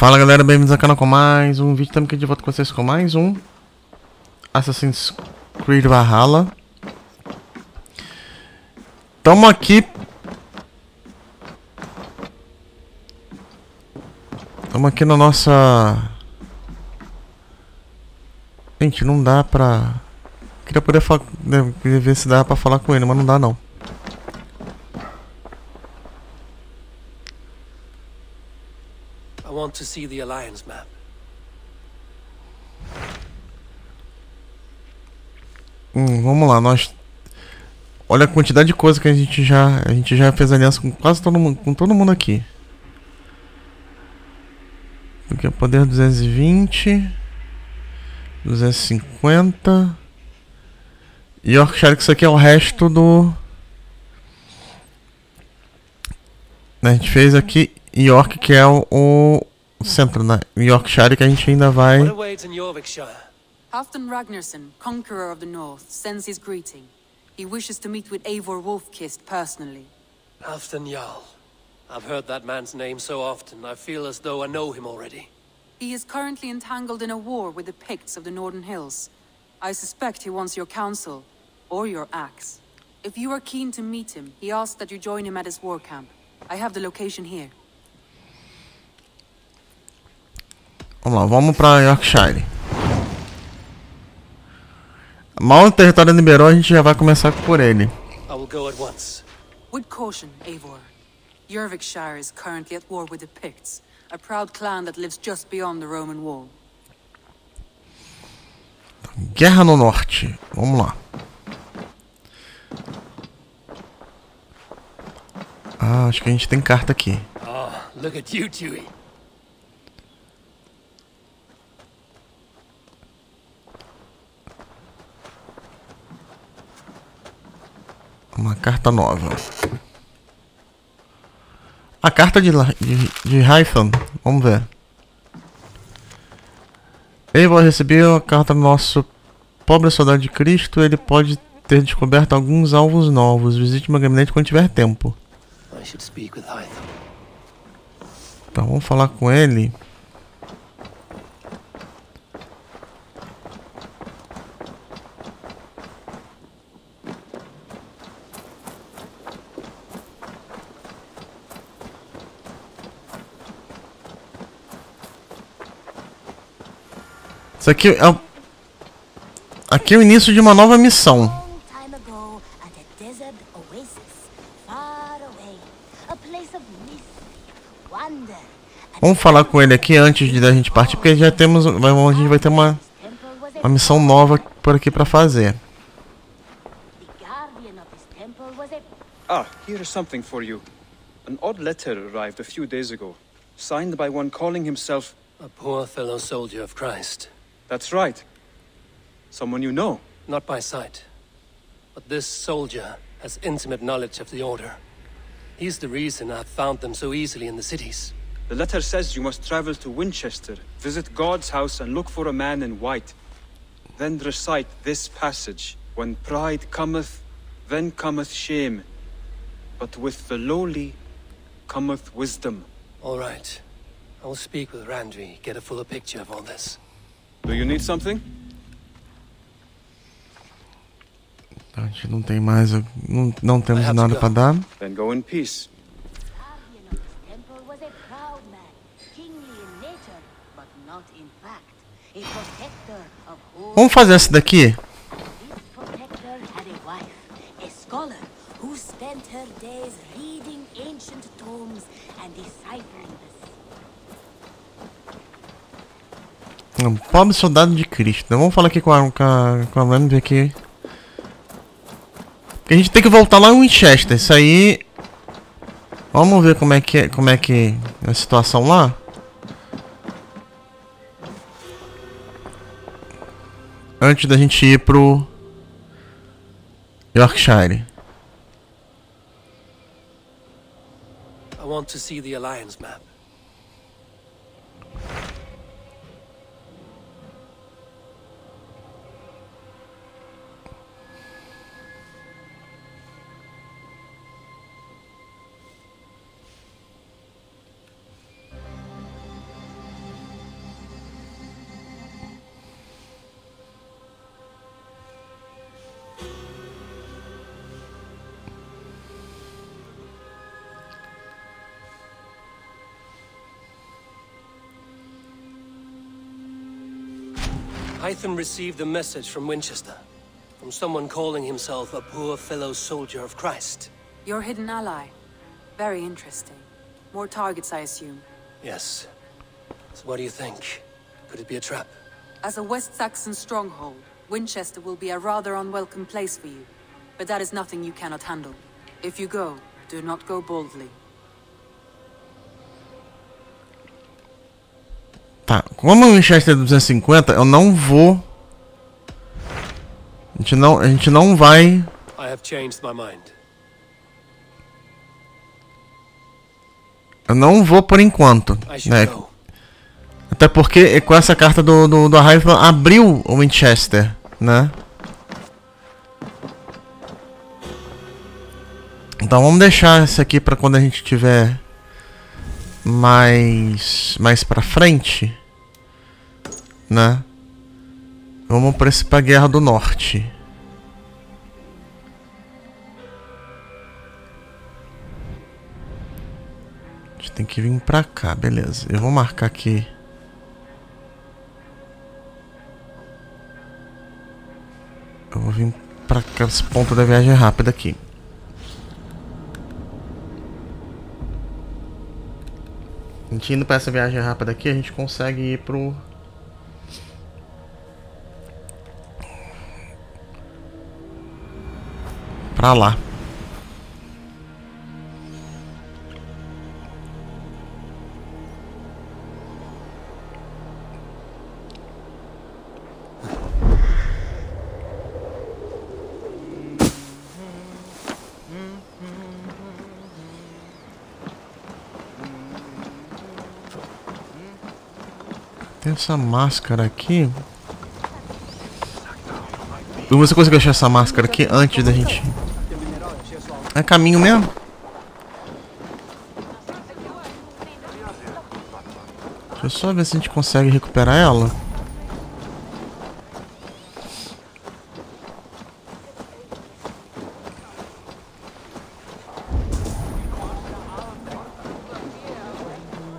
Fala galera, bem-vindos ao canal com mais um vídeo. Estamos aqui de volta com vocês com mais um Assassin's Creed Valhalla. Estamos aqui. Estamos aqui na nossa. Gente, não dá pra. Queria poder falar. né, ver se dá pra falar com ele, mas não dá não. Want to see the Alliance map. Hum, vamos lá, nós. Olha a quantidade de coisa que a gente já. A gente já fez aliança com quase todo mundo. Com todo mundo aqui. Aqui é poder 220. 250. E Yorkshire, que isso aqui é o resto do. A gente fez aqui York, que é o centro, né? Yorkshire, que a gente ainda vai. What in Jorvikshire? Halfdan Ragnarsson, conqueror of the north, sends his greeting. He wishes to meet with Eivor Wolfkist personally. Halfdan Jarl. I've heard that man's name so often, I feel as though I know him already. He is currently entangled in a war with the Picts of the Northern Hills. I suspect he wants your counsel, or your axe. If you are keen to meet him, he asks that you join him at his war camp. I have the location here. Vamos lá, vamos pra Yorkshire. Mal o território liberou, a gente já vai começar por ele. I will go at once. With caution, Eivor. Jorvikshire is currently at war with the Picts, a proud clan that lives just beyond the Roman wall. Guerra no Norte. Vamos lá. Ah, acho que a gente tem carta aqui. Oh, look at you, Chewie. Uma carta nova. A carta de, de, de Hytham. Vamos ver. Eivor recebeu a carta do nosso pobre soldado de Cristo. Ele pode ter descoberto alguns alvos novos. Visite meu gabinete quando tiver tempo. I should speak with Hytham. Então vamos falar com ele. Isso aqui é o... Aqui é o início de uma nova missão. a a Vamos falar com ele aqui antes de da gente partir, porque já temos, a gente vai ter uma, a uma missão nova por aqui pra fazer. a Ah, here is something for you. An odd letter arrived a few days ago, signed by one calling himself. A poor fellow soldier of Christ. That's right. Someone you know. Not by sight. But this soldier has intimate knowledge of the Order. He's the reason I've found them so easily in the cities. The letter says you must travel to Winchester, visit God's house, and look for a man in white. Then recite this passage When pride cometh, then cometh shame. But with the lowly cometh wisdom. All right. I will speak with Randvi, get a fuller picture of all this. Do you need something? A gente não tem mais. Não, não temos nada pra dar. Then go in peace. guardian of this temple was a proud man, kingly in nature, but not in fact. A protector of whole Vamos fazer essa daqui? This protector had a wife, a scholar, who spent her days reading ancient tomes and deciphering the Um pobre soldado de Cristo. Vamos falar aqui com a, com a, com a Ramsey aqui. A gente tem que voltar lá em Winchester. Isso aí. Vamos ver como é que é, como é que é a situação lá. Antes da gente ir pro Yorkshire. I want to see the Alliance. Hytham received a message from Winchester. From someone calling himself a poor fellow soldier of Christ. Your hidden ally. Very interesting. More targets, I assume. Yes. So what do you think? Could it be a trap? As a West Saxon stronghold, Winchester will be a rather unwelcome place for you. But that is nothing you cannot handle. If you go, do not go boldly. Tá, como o Winchester é 250, eu não vou. A gente não, a gente não vai. I have changed my mind. Eu não vou por enquanto. Né? Até porque com essa carta do, do, do abriu o Winchester, né? Então vamos deixar esse aqui pra quando a gente tiver mais mais para frente, né? Vamos para esse pra Guerra do Norte. A gente tem que vir pra cá, beleza. Eu vou marcar aqui. Eu vou vir pra cá, esse ponto da viagem rápida aqui. A gente indo pra essa viagem rápida aqui, a gente consegue ir pro. Pra lá. Tem essa máscara aqui. Você conseguiu achar essa máscara aqui antes da gente. É caminho mesmo? Deixa eu só ver se a gente consegue recuperar ela.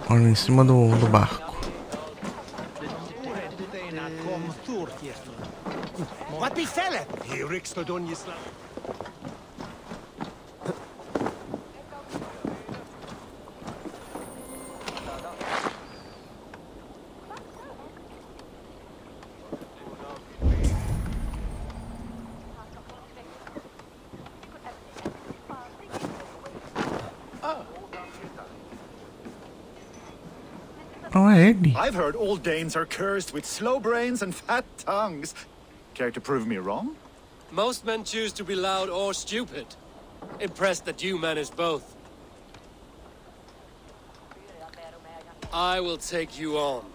Olha, em cima do, do barco. What befell I've heard all Danes are cursed with slow brains and fat tongues. Care to prove me wrong? Most men choose to be loud or stupid. Impressed that you manage both. I will take you on.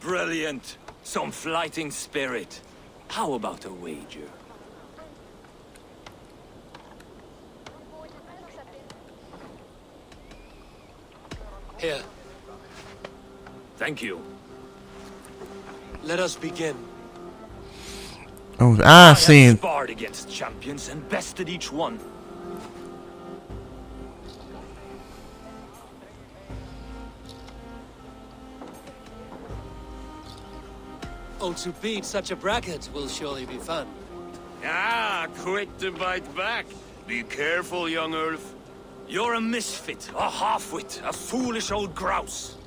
Brilliant. Some flighting spirit. How about a wager? Thank you. let us begin. Vamos ver. Ah, I have sim. sparred against champions and bested each one. Oh, to beat such a bracket will surely be fun. Ah, quick to bite back. Be careful, young Ulf. You're a misfit, a halfwit, a foolish old grouse.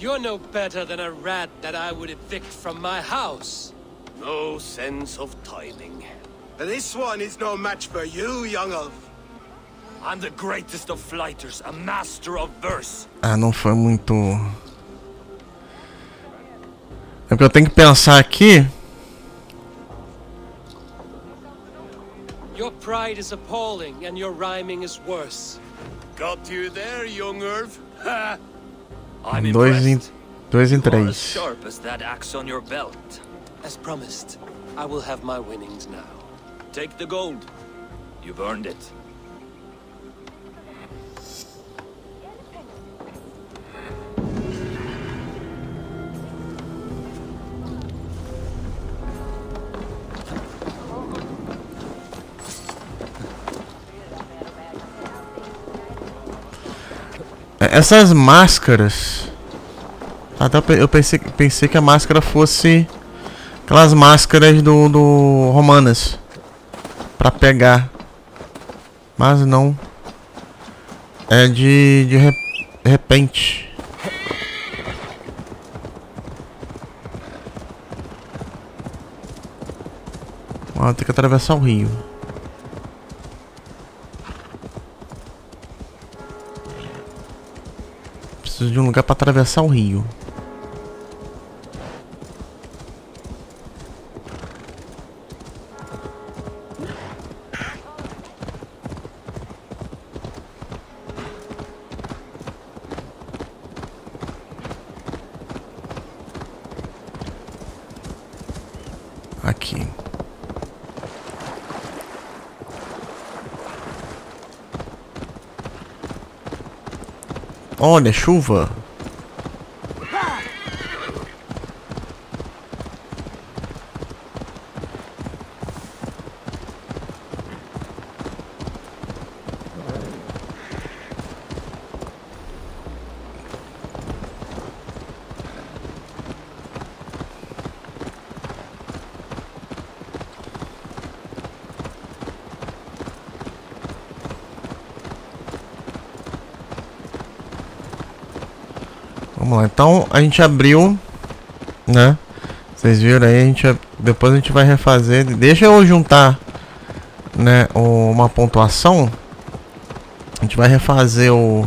You're no better than a rat that I would evict from my house. No sense of timing. This one is no match for you, young elf. I'm the greatest of flighters, a master of verse. Ah, não foi muito. É porque eu tenho que pensar aqui. Your pride is appalling, and your rhyming is worse. Got you there, young Ulf? I'm Dois em, dois em as três. sharp as that axe on your belt. As promised, I will have my winnings now. Take the gold. You've earned it. Essas máscaras. Até eu pe- eu pensei, pensei que a máscara fosse aquelas máscaras do, do Romanas. Pra pegar. Mas não. É de, de re- repente. Ó, tem que atravessar o rio. Preciso de um lugar pra atravessar o rio. Aqui. Olha, chuva. Vamos lá, então a gente abriu, né? Vocês viram aí, a gente depois a gente vai refazer. Deixa eu juntar, né, uma pontuação. A gente vai refazer o!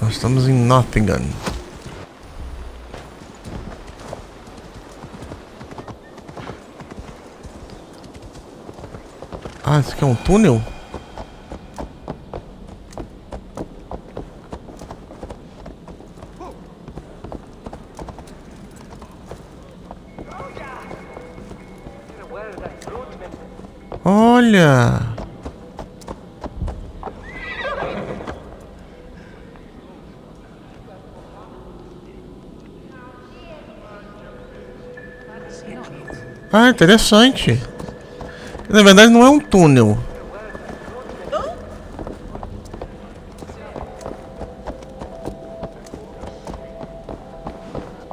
Nós estamos em Nottingham. Ah, isso aqui é um túnel? Olha! Ah, interessante. Na verdade não é um túnel.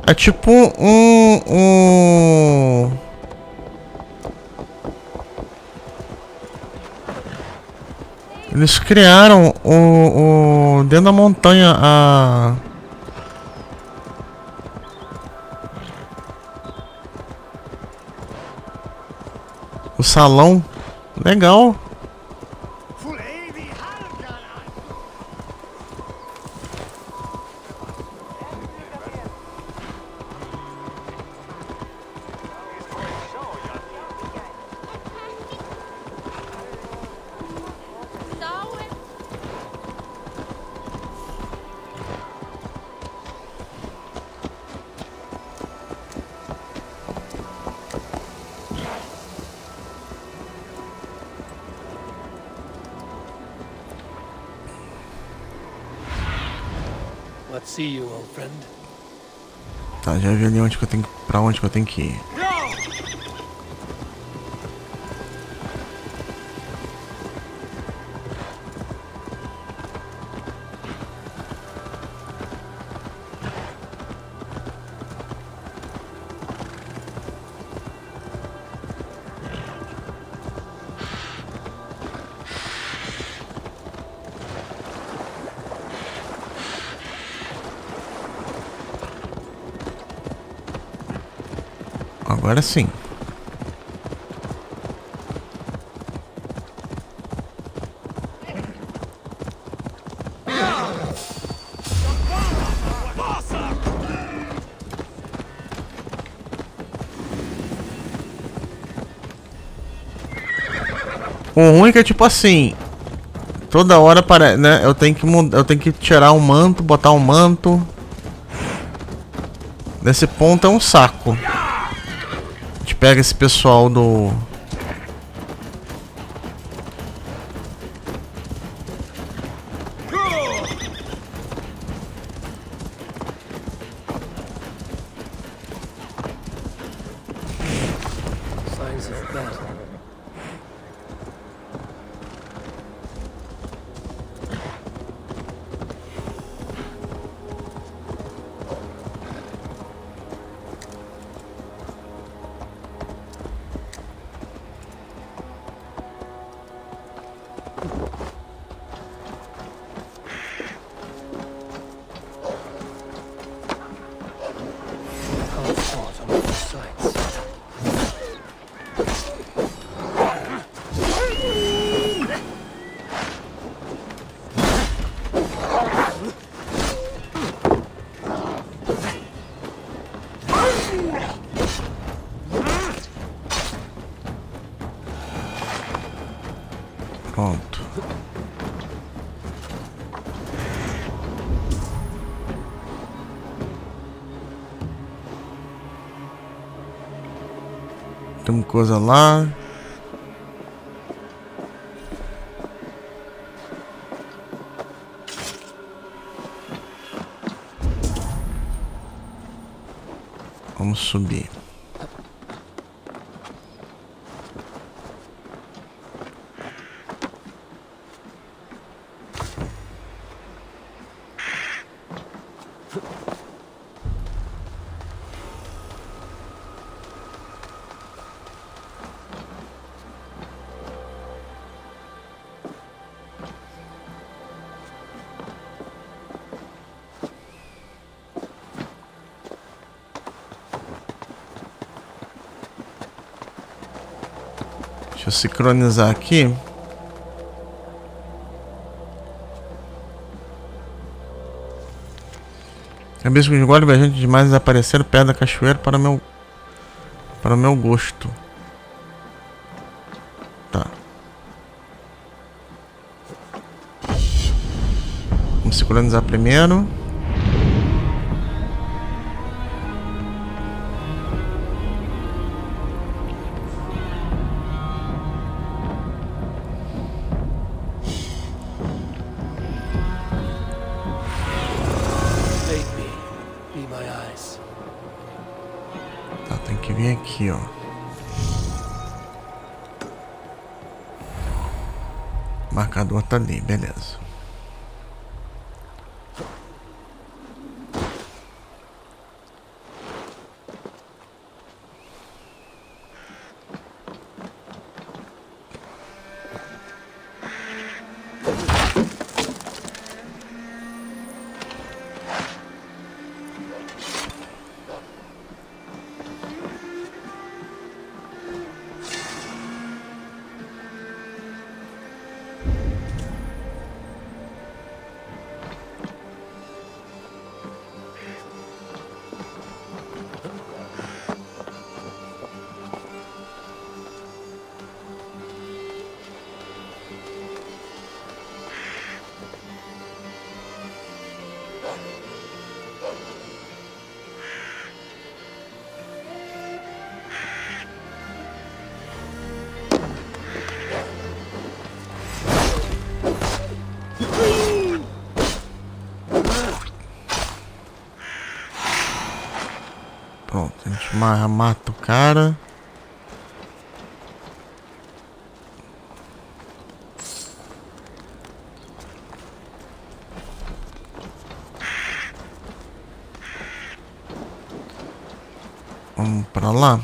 É tipo um. um... Eles criaram o, o. dentro da montanha a. O salão. Legal. Ali onde que eu tenho. Pra onde que eu tenho que ir. Agora sim. O ruim é que é tipo assim. Toda hora para, né? Eu tenho que mudar, eu tenho que tirar o manto, botar o manto. Nesse ponto é um saco. Pega esse pessoal do. Tem uma coisa lá. Vamos subir. Sincronizar aqui. Cabeça que engole viajante demais desaparecer perto da cachoeira para meu para o meu gosto. Tá. Vamos sincronizar primeiro. Tem que vir aqui, ó. Marcador tá ali, beleza. Mata o cara. Vamos pra lá.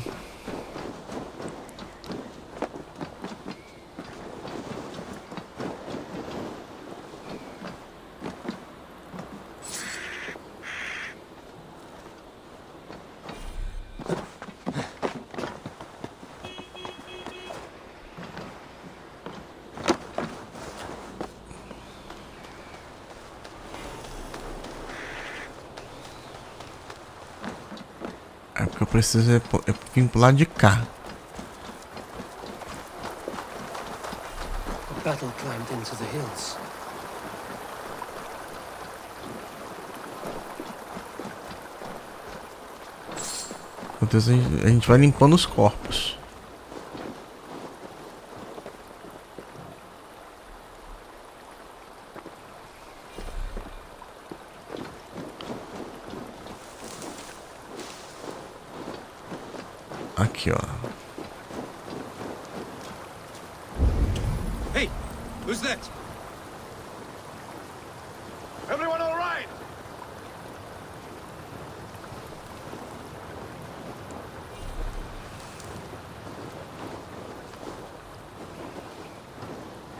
Preciso ir pro- eu vim pro lado de cá. Battle climbed into the hills. Enquanto isso, a gente- a gente vai limpando os corpos. Hey, who's that? Everyone all right?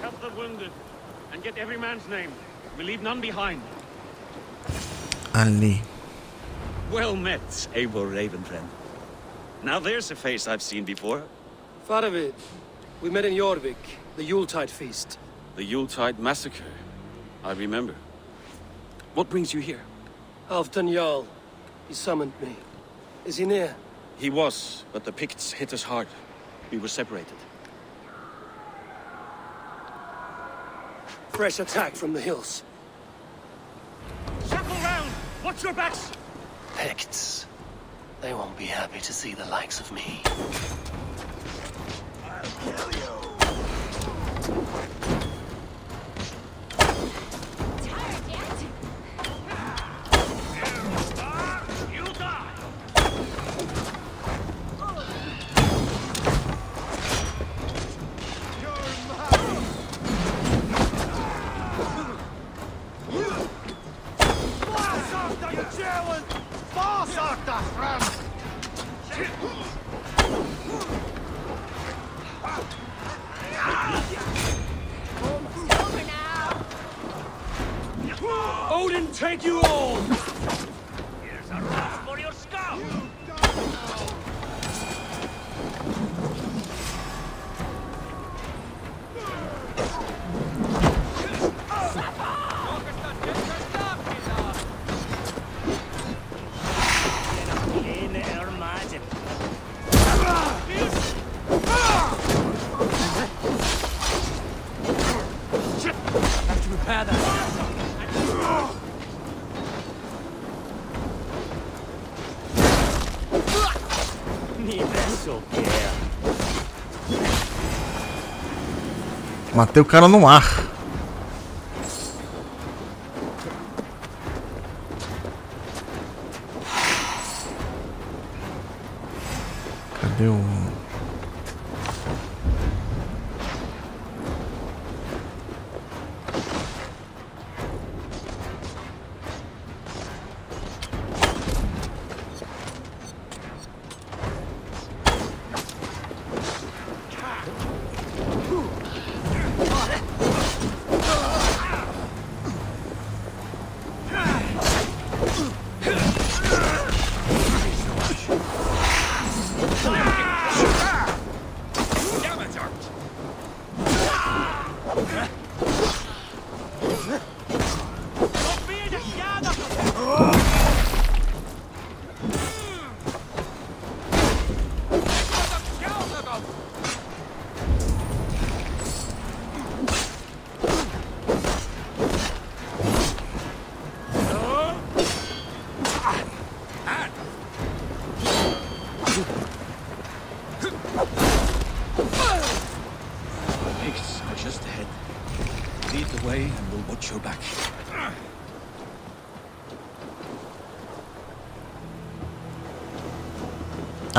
Help the wounded and get every man's name. We leave none behind. Ali. Well met, able Raven friend. Now there's a face I've seen before. Faravid, we met in Jorvik, the Yuletide feast. The Yuletide Massacre. I remember. What brings you here? Halfdan Jarl. He summoned me. Is he near? He was, but the Picts hit us hard. We were separated. Fresh attack from the hills. Circle round! Watch your backs! Picts. They won't be happy to see the likes of me. Tired Matei o cara no ar.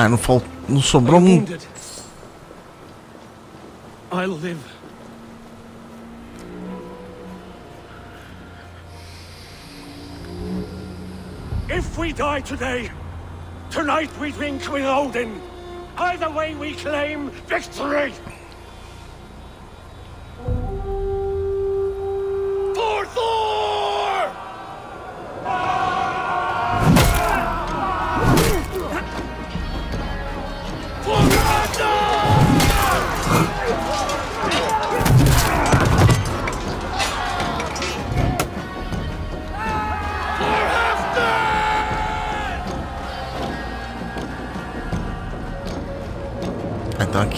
Ah, não, fal... não sobrou um. I'll live. If we die today, tonight we drink with Odin. Either way we claim victory!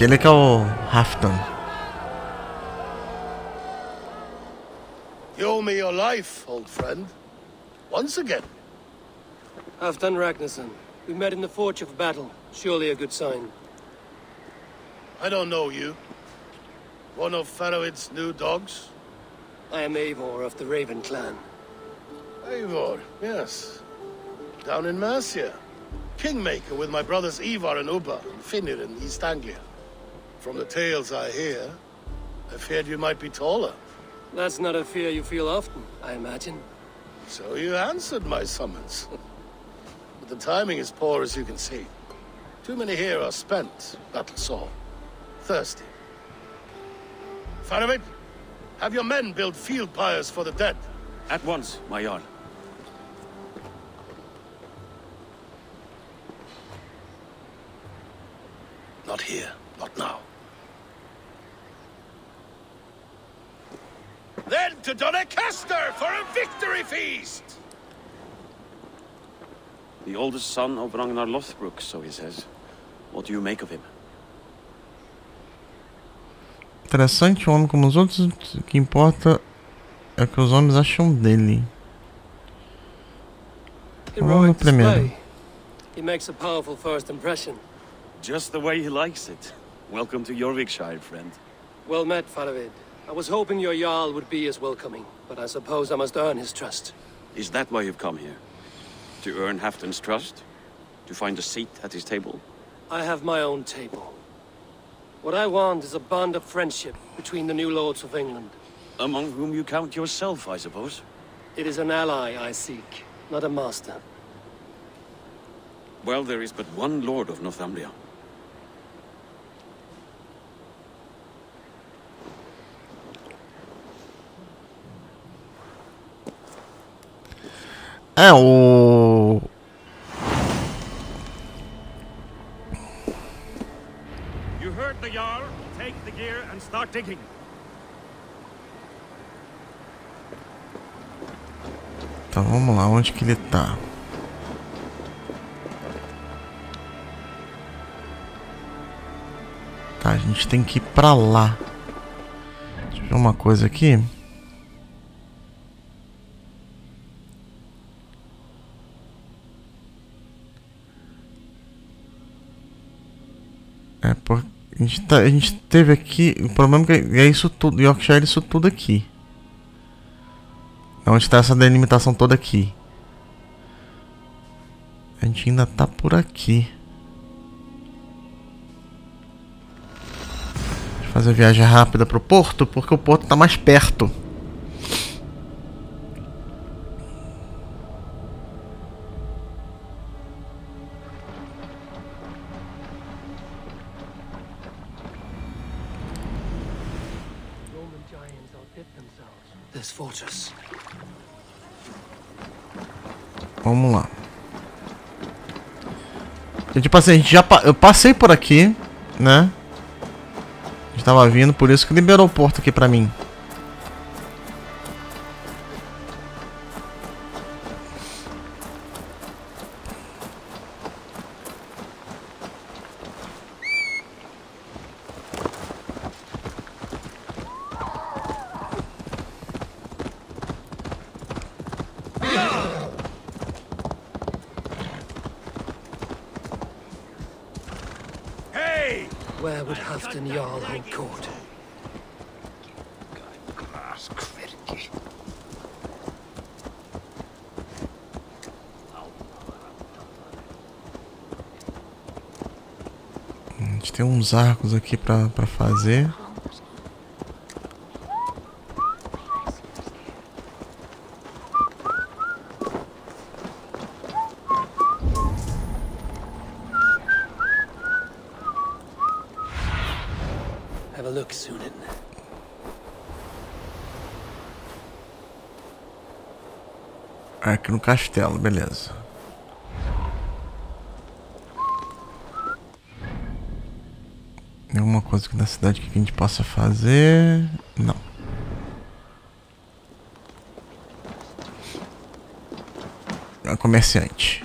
Então aquele que é o Rafton. You owe me your life, old friend. Once again. Halfdan Ragnarsson. We met in the Forge of Battle. Surely a good sign. I don't know you. One of Faroid's new dogs? I am Eivor of the Raven clan. Eivor, yes. Down in Mercia. Kingmaker with my brothers Ivar and Ubba and Finir in East Anglia. From the tales I hear, I feared you might be taller. That's not a fear you feel often, I imagine. So you answered my summons. but the timing is poor as you can see. Too many here are spent, battle sore, thirsty. Faramid, have your men build field pyres for the dead. At once, my Jarl. Not here, not now. Then to Doncaster for a victory feast! The oldest son of Ragnar Lothbrok, so he says. What do you make of him? Interessante, um homem como os outros, o que importa é o que os homens acham dele. Vamos no Heroic primeiro. display. He makes a powerful first impression. Just the way he likes it. Welcome to Jorvikshire, friend. Well met, Faravid. I was hoping your Jarl would be as welcoming, but I suppose I must earn his trust. Is that why you've come here? To earn Hafton's trust? To find a seat at his table? I have my own table. What I want is a bond of friendship between the new lords of England. Among whom you count yourself, I suppose? It is an ally I seek, not a master. Well, there is but one lord of Northumbria. É o. You heard the Jarl. Take the gear and start digging. Então vamos lá, onde que ele tá? Tá, a gente tem que ir pra lá. Deixa eu ver uma coisa aqui. É, por... a, gente tá, a gente teve aqui. O problema é que é isso tudo. Yorkshire é isso tudo aqui. Onde está essa delimitação toda aqui? A gente ainda tá por aqui. Deixa eu fazer a viagem rápida pro porto, porque o porto tá mais perto. Vamos lá. Tipo assim, a gente já pa- eu passei por aqui, né? A gente tava vindo, por isso que liberou o porto aqui pra mim. Uns arcos aqui pra, pra fazer. Aqui no castelo, beleza. Coisa aqui na cidade que a gente possa fazer? Não. É um comerciante.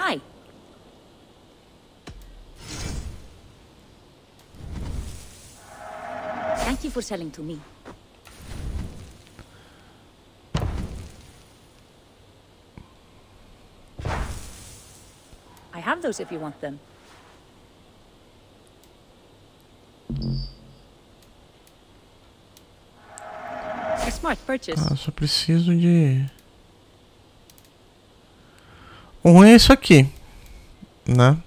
Hi. Thank you for selling to me. I have those if you want them. What purchase? Ah, só preciso de... O ruim é isso aqui, né?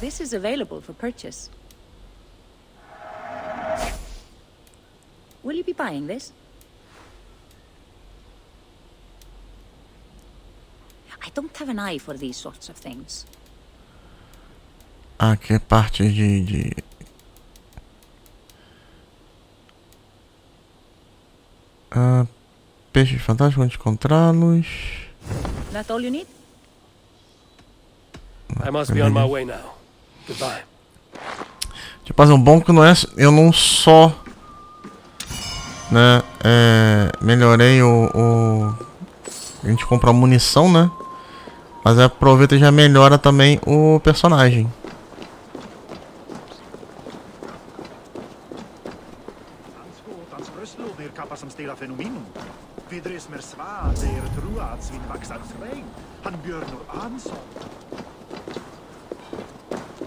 This is available for purchase. Will you be buying this? Have an eye for these sorts of things. Aqui é parte de, de... Ah, peixes fantásticos, onde encontrá-los. That all you need? I must be on my way now. Goodbye. Tipo, um bom que não é. Eu não só. Né? É, melhorei o, o. A gente compra munição, né? Mas aproveita e já melhora também o personagem.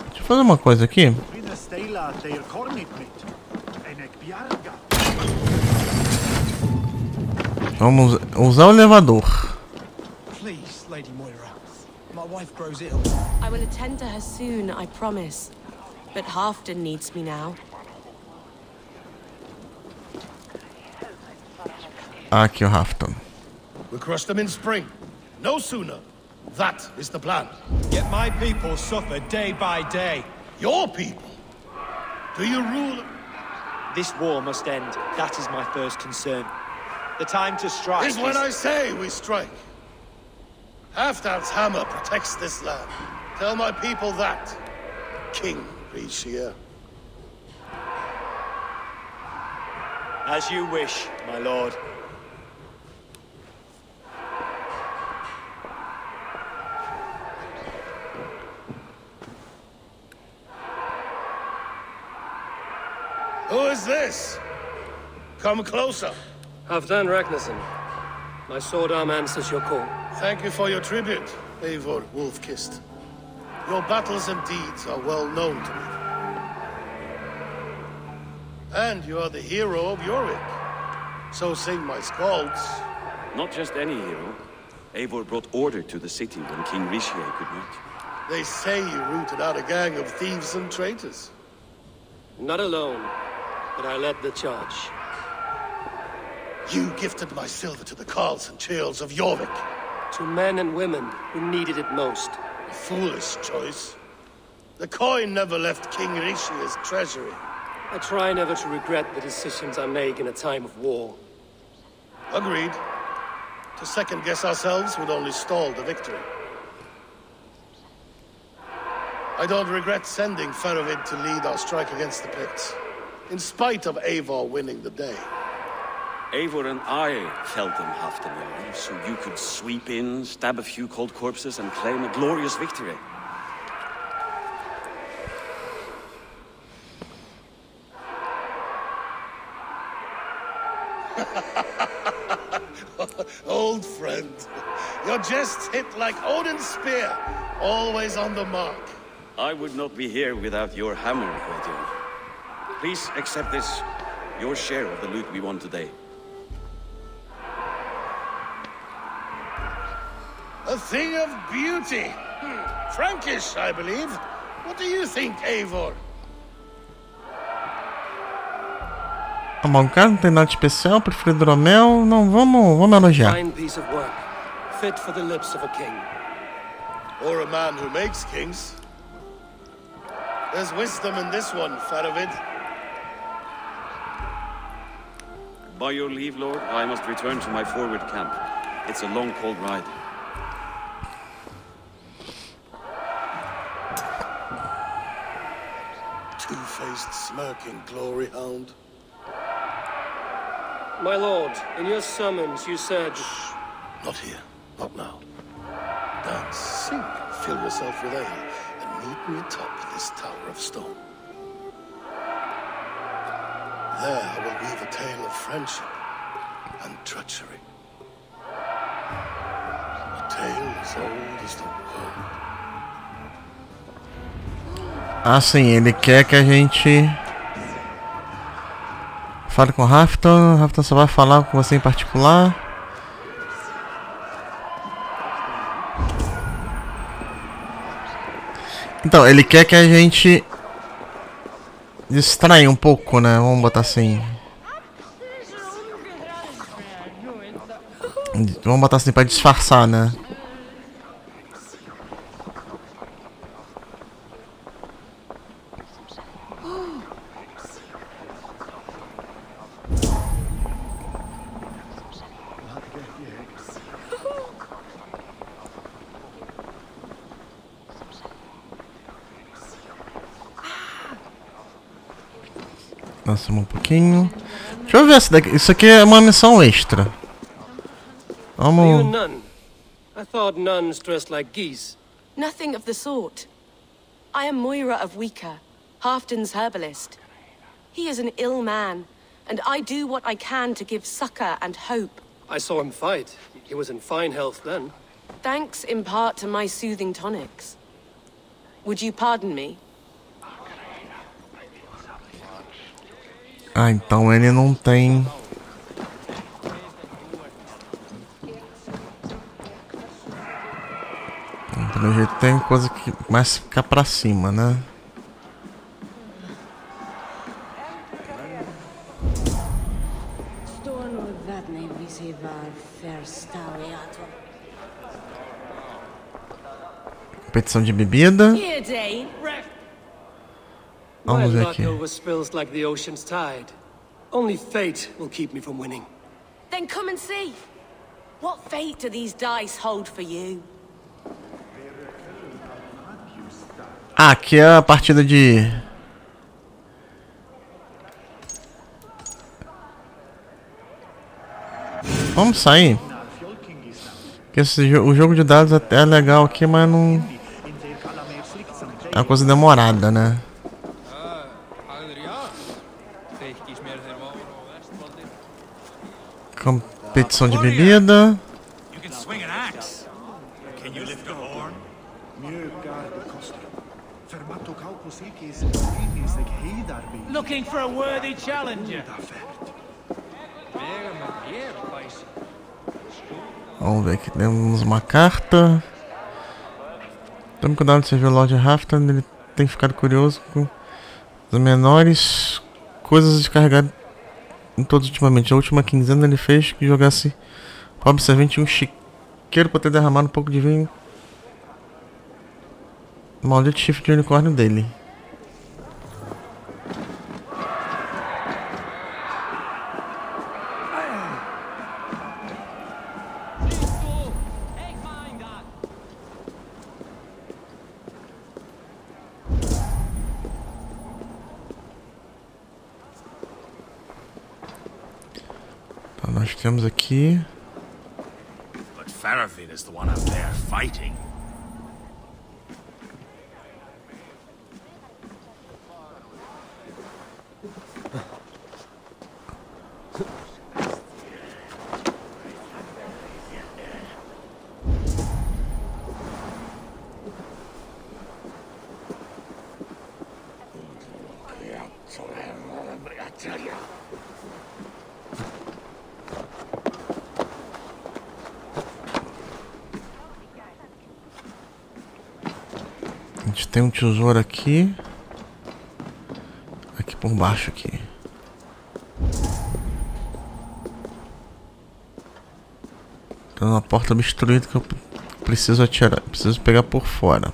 Deixa eu fazer uma coisa aqui. Vamos usar o elevador. Wife grows ill. I will attend to her soon, I promise. But Halfton needs me now. Aqui o Rafton. We'll crush them in spring. No sooner. That is the plan. Yet my people suffer day by day. Your people? Do you rule? This war must end. That is my first concern. The time to strike Is when I say we strike. Halfdan's hammer protects this land. Tell my people that. King Rishia. As you wish, my lord. Who is this? Come closer. Halfdan Ragnarsson. My sword arm answers your call. Thank you for your tribute, Eivor Wolf-Kissed. Your battles and deeds are well known to me. And you are the hero of Yorick. So sing my scalds. Not just any hero. Eivor brought order to the city when King Rishier could not. They say you rooted out a gang of thieves and traitors. Not alone, but I led the charge. You gifted my silver to the carls and churls of Yorick. To men and women who needed it most. A foolish choice. The coin never left King Rishier's treasury. I try never to regret the decisions I make in a time of war. Agreed. To second guess ourselves would only stall the victory. I don't regret sending Ferovid to lead our strike against the Picts, in spite of Eivor winning the day. Eivor and I felled them half the yard, so you could sweep in, stab a few cold corpses, and claim a glorious victory. Old friend, your jests hit like Odin's spear, always on the mark. I would not be here without your hammer, Gwydion. Please accept this, your share of the loot we won today. A thing of beauty. Hmm. Frankish, I believe. What do you think, Eivor? Tá bom, cara, não tem nada de especial, prefiro hidromel. Não, vamos, vamos elogiar. Fine piece of work, fit for the lips of a king. Or a man who makes kings. There's wisdom in this one, Faravid. By your leave, Lord, I must return to my forward camp. It's a long, cold ride. Smirking glory hound. My lord, in your summons you said... Not here. Not now. Dance, sing, fill yourself with ale, and meet me atop this tower of stone. There I will weave a tale of friendship and treachery. A tale as old as the world. Ah, sim, ele quer que a gente fale com o Rafton. Rafton só vai falar com você em particular. Então, ele quer que a gente distraia um pouco, né? Vamos botar assim. Vamos botar assim pra disfarçar, né? Nossa, um pouquinho. Deixa eu ver essa daqui. Isso aqui é uma missão extra. Are you a Vamos. nun? I thought nuns dressed like geese. Nothing of the sort. I am Moira of Wika, Halfton's herbalist. He is an ill man, and I do what I can to give succor and hope. I saw him fight. He was in fine health then. Thanks in part to my soothing tonics. Would you pardon me? Ah, então ele não tem. Pelo jeito tem coisa que mais fica pra cima, né? Competição de bebida. Here, Dane. My Vamos ver luck aqui. overspills like the ocean's tide. Only fate will keep me from winning. Then come and see. What fate do these dice hold for you? Ah, aqui é a partida de. Vamos sair. Porque esse o jogo de dados até é legal aqui, mas não. É uma coisa demorada, né? Competição de bebida. You can swing an axe. Can you lift a horn? Fermato caupus icis primis ec heidarbi. Looking for a worthy challenger. Vamos ver aqui, temos uma carta. Tome cuidado de servir o Lord Rafton, ele tem ficado curioso com as menores coisas descarregadas em todos ultimamente. A última quinzena ele fez que jogasse e um chiqueiro para ter derramado um pouco de vinho. Maldito chifre de unicórnio dele. Nós temos aqui. But Farafin is the one out there fighting. A gente tem um tesouro aqui. Aqui por baixo aqui. Tem uma porta obstruída que eu preciso atirar. Preciso pegar por fora.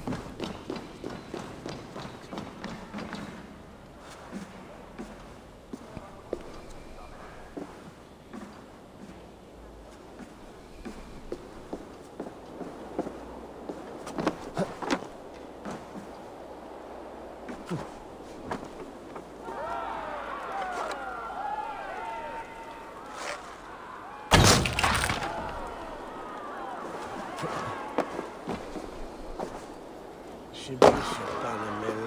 possibilità nemmeno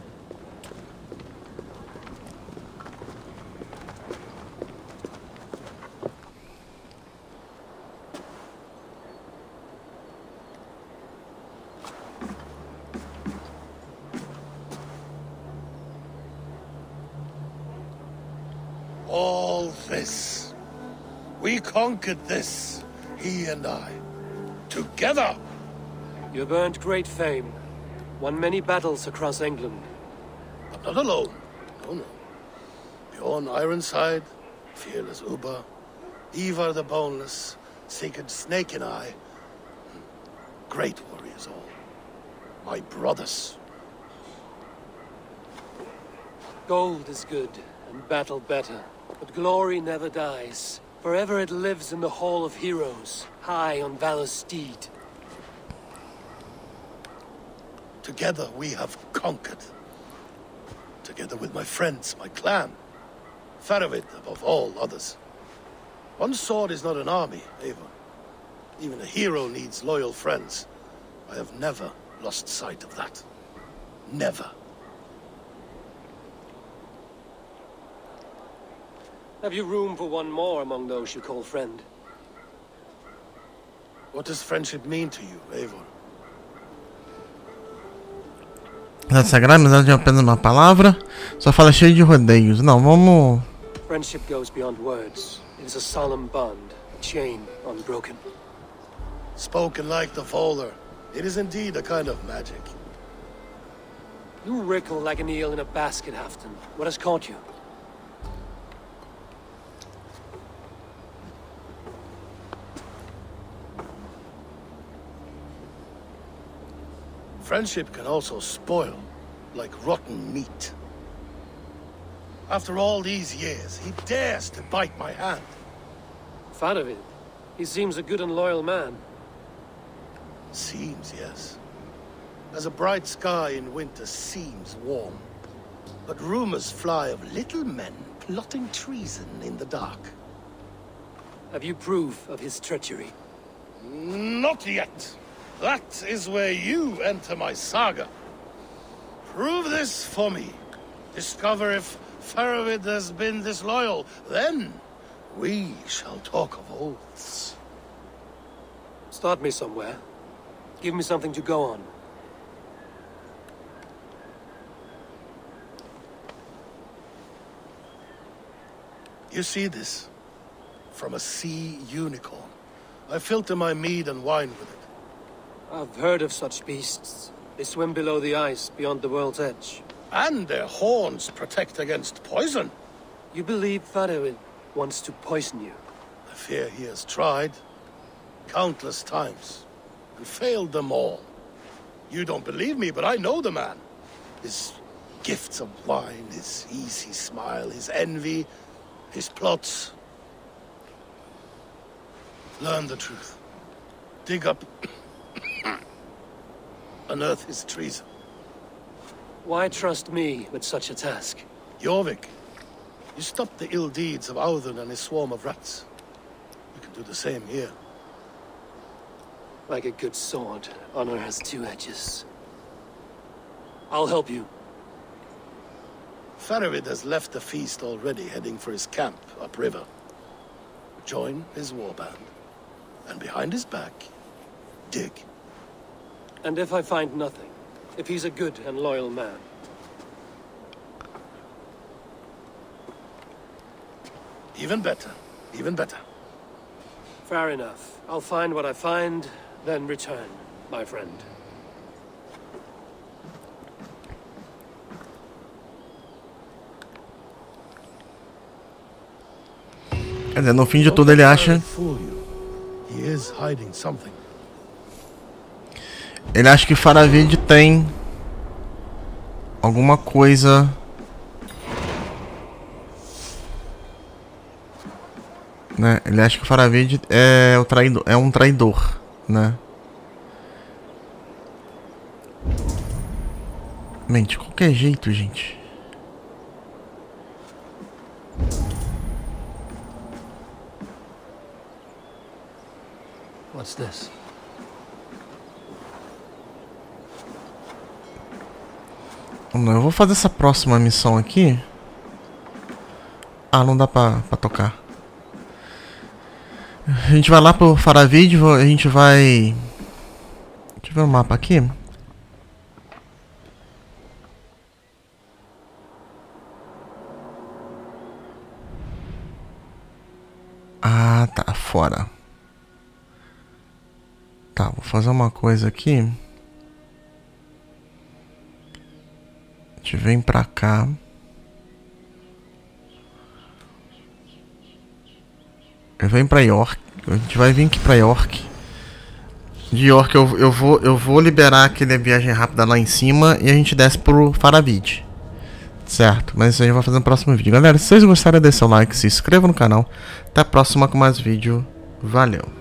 We conquered this, he and I. Together! You've earned great fame. Won many battles across England. But not alone. No, no. Bjorn Ironside, fearless Uber, Ivar the Boneless, Sigurd Snake and I. Great warriors all. My brothers. Gold is good, and battle better. But glory never dies. Forever it lives in the Hall of Heroes, high on Valor's steed. Together we have conquered. Together with my friends, my clan. Faravid above all others. One sword is not an army, Eivor. Even a hero needs loyal friends. I have never lost sight of that. Never. Have you room for one more among those you call friend? What does friendship mean to you, Eivor? A sagrada amizade é apenas uma palavra, só fala cheio de rodeios. Não, vamos. Friendship goes beyond words. It is a solemn bond, a chain unbroken. Spoken like the Fowler. It is indeed a kind of magic. You wrinkle like an eel in a basket, Hafton. What has caught you? Friendship can also spoil, like rotten meat. After all these years, he dares to bite my hand. Faravid. He seems a good and loyal man. Seems, yes. As a bright sky in winter seems warm. But rumors fly of little men plotting treason in the dark. Have you proof of his treachery? Not yet. That is where you enter my saga. Prove this for me. Discover if Faravid has been disloyal. Then we shall talk of oaths. Start me somewhere. Give me something to go on. You see this? From a sea unicorn. I filter my mead and wine with it. I've heard of such beasts. They swim below the ice, beyond the world's edge. And their horns protect against poison. You believe Faravid wants to poison you? I fear he has tried. Countless times. And failed them all. You don't believe me, but I know the man. His gifts of wine, his easy smile, his envy, his plots. Learn the truth. Dig up... Unearth his treason. Why trust me with such a task? Jorvik, you stopped the ill deeds of Audun and his swarm of rats. You can do the same here. Like a good sword, honor has two edges. I'll help you. Faravid has left the feast already, heading for his camp upriver. Join his warband. And behind his back, dig. And if I find nothing? If he's a good and loyal man? Even better. Even better. Fair enough. I'll find what I find, then return, my friend. Quer dizer, no fim de tudo ele acha. He is hiding something. Ele acha que Faravid tem alguma coisa Né? Ele acha que o Faravid é, o traidor, é um traidor, né? Man, de qualquer jeito, gente. What's this? Lá, eu vou fazer essa próxima missão aqui. Ah, não dá pra, pra tocar. A gente vai lá pro Faravid, a gente vai... Deixa eu ver o mapa aqui. Ah, tá, fora. Tá, vou fazer uma coisa aqui. A gente vem pra cá. Venho pra York. A gente vai vir aqui pra York. De York eu, eu, vou, eu vou liberar aquele viagem rápida lá em cima e a gente desce pro Faravid. Certo, mas isso a gente vai fazer no próximo vídeo. Galera, se vocês gostaram, deixe seu like, se inscreva no canal. Até a próxima com mais vídeo. Valeu!